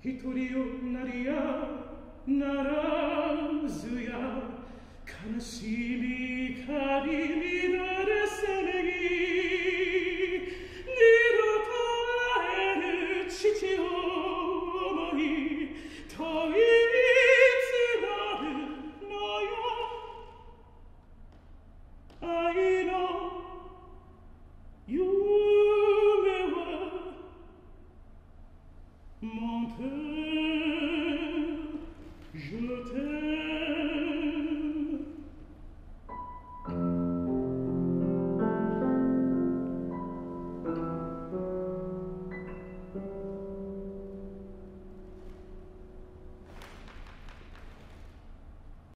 一人よなりやならずや悲しみ怒りに Montez